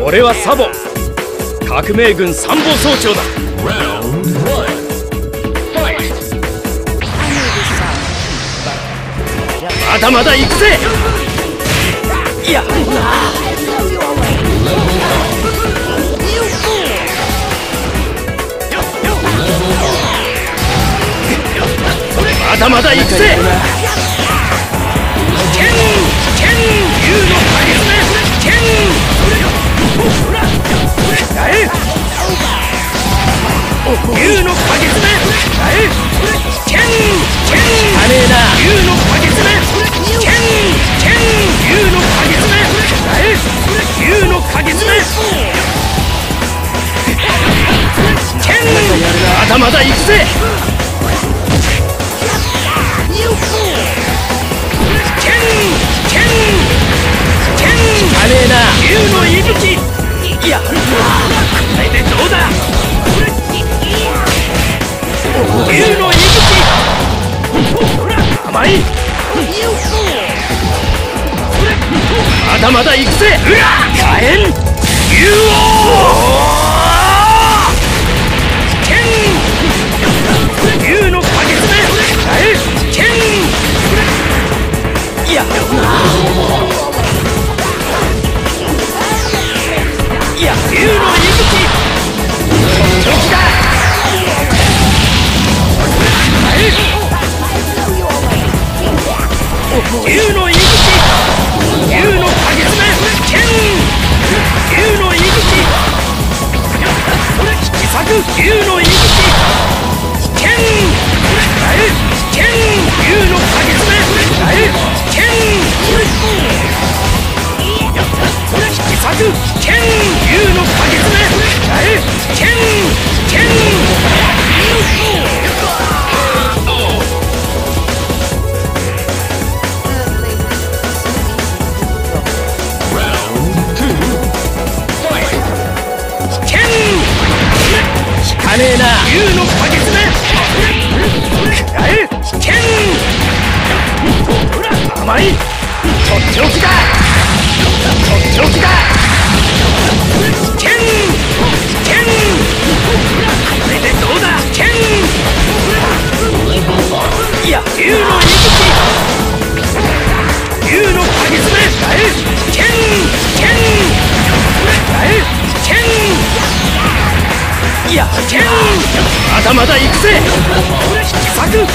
俺はサボ。革命軍参謀総長だ。まだまだ行くぜ。いやまだまだ行くぜ。ケンケンだまだ行くぜ。いやこれでどうだ。竜の息吹。甘い。まだまだ行くぜ。火炎竜王竜の息吹竜の影爪ケン竜の息吹引き裂く竜の息吹ケンえケン竜の影爪えケン引き裂くケン竜の影爪竜の影爪え？ケン甘い。とっておきだ。とっておきだまだまだ行くぜ。引き裂く。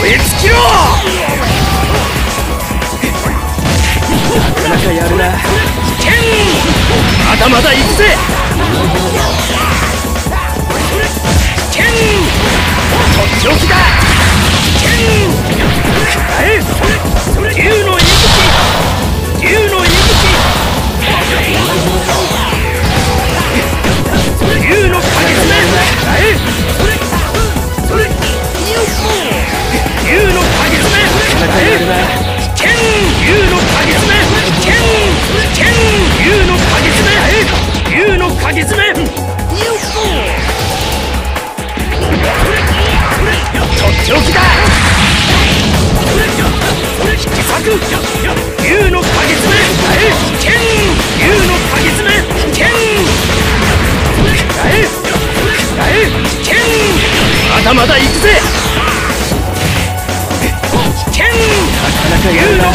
燃え尽きろ。なかなかやるな。ケンまだまだ行くぜ。ケンとっておきだ竜の影爪えケン竜の影爪ケンええケンまだまだ行くぜケン竜の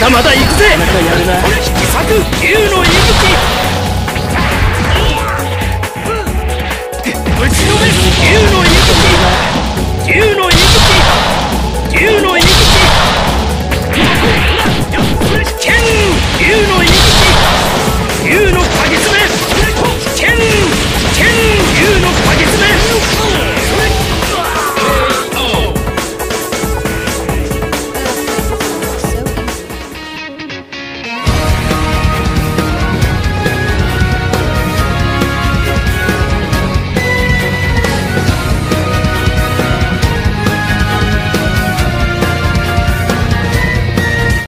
まだまだ行くぜ。引き裂く竜の息吹打ちのめす竜の息吹